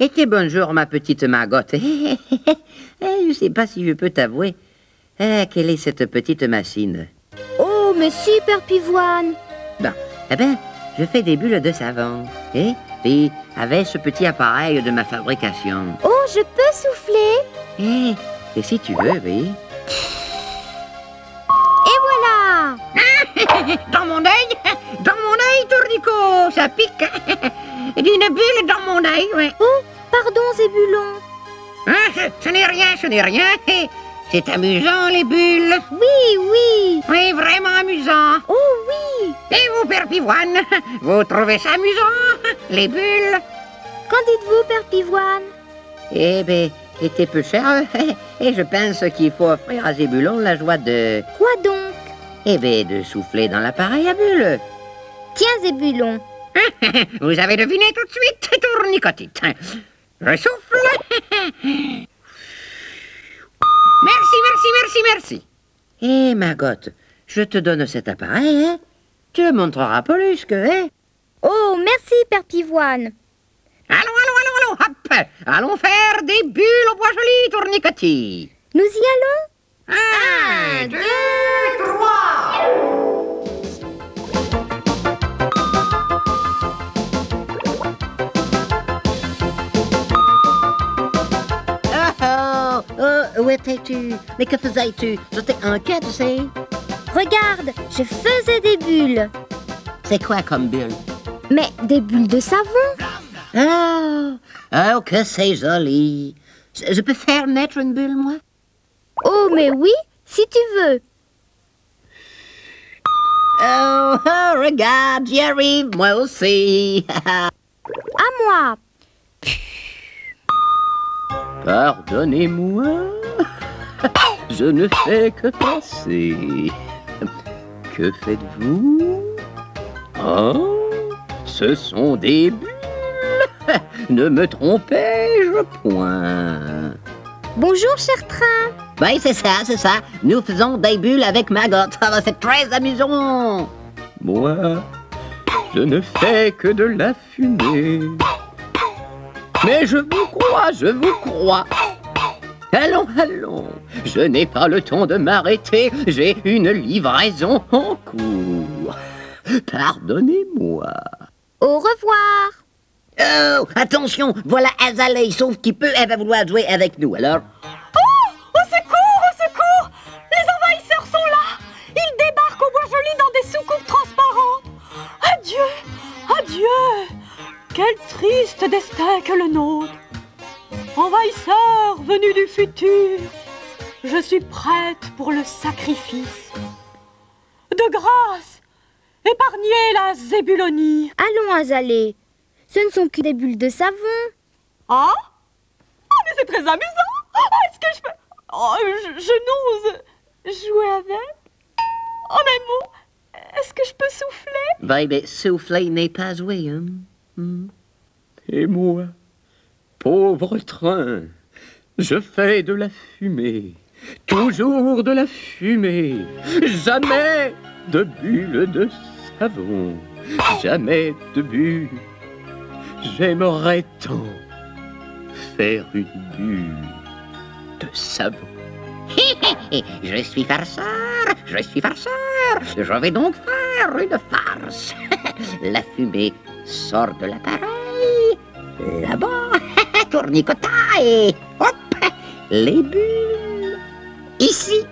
Et bonjour, ma petite Margotte. Eh, je sais pas si je peux t'avouer. Eh, quelle est cette petite machine? Oh, mais super pivoine Bon, eh ben, je fais des bulles de savon. Eh, et avec ce petit appareil de ma fabrication. Oh, je peux souffler Eh, et si tu veux, oui. Et voilà Dans mon œil Dans mon œil, Tournico Ça pique D'une bulle dans mon œil, ouais. Oh, pardon, Zébulon Hein, ce, n'est rien, ce n'est rien. C'est amusant, les bulles. Oui, oui Oui, vraiment amusant. Oh oui Et vous, Père Pivoine, vous trouvez ça amusant, les bulles? Qu'en dites-vous, Père Pivoine? Eh ben, était peu cher. Et je pense qu'il faut offrir à Zébulon la joie de... Quoi donc? Eh ben, de souffler dans l'appareil à bulles. Tiens, Zébulon Vous avez deviné tout de suite, Tournicotite. Je souffle. Merci, merci, merci, merci. Eh, Margotte, je te donne cet appareil, hein Tu le montreras plus que, hein Oh, merci, Père Pivoine Allons, allons, allons, allons, hop Allons faire des bulles au bois joli, Tournicotis. Nous y allons? Un, deux, trois étais-tu? Mais que faisais-tu? J'étais inquiet, tu sais. Regarde, je faisais des bulles. C'est quoi comme bulle? Mais des bulles de savon. Oh, oh, que c'est joli. Je, je peux faire naître une bulle, moi? Oh, mais oui, si tu veux. Oh, oh, regarde, j'y arrive, moi aussi. À moi. Pardonnez-moi, je ne fais que penser. Que faites-vous? Oh, ce sont des bulles. Ne me trompais-je point? Bonjour, cher train Oui, c'est ça, c'est ça. Nous faisons des bulles avec Maggotte. Ah, c'est très amusant. Moi, je ne fais que de la fumée. Mais je vous crois, je vous crois. Allons, allons. Je n'ai pas le temps de m'arrêter. J'ai une livraison en cours. Pardonnez-moi. Au revoir. Oh, attention, voilà Azalée, sauf qu'il peut, elle va vouloir jouer avec nous, alors... Au secours, au secours. Les envahisseurs sont là. Ils débarquent au bois joli dans des soucoupes transparentes. Adieu Adieu. Quel triste destin que le nôtre Envahisseurs venus du futur Je suis prête pour le sacrifice De grâce. Épargnez la Zébulonie. Allons, Azalée. Ce ne sont que des bulles de savon. Ah? Ah, mais c'est très amusant. Ah, Est-ce que je peux... Oh, je, je n'ose jouer avec. En un mot, est-ce que je peux souffler? Ben, ben, souffler n'est pas jouer, hein? Hmm. Et moi, pauvre train, je fais de la fumée, toujours de la fumée, jamais de bulles de savon, jamais de bulles. J'aimerais tant faire une bulle de savon. Je suis farceur, je suis farceur. Je vais donc faire une farce. La fumée sort de l'appareil. Là-bas, tournicota et hop, les bulles. Ici,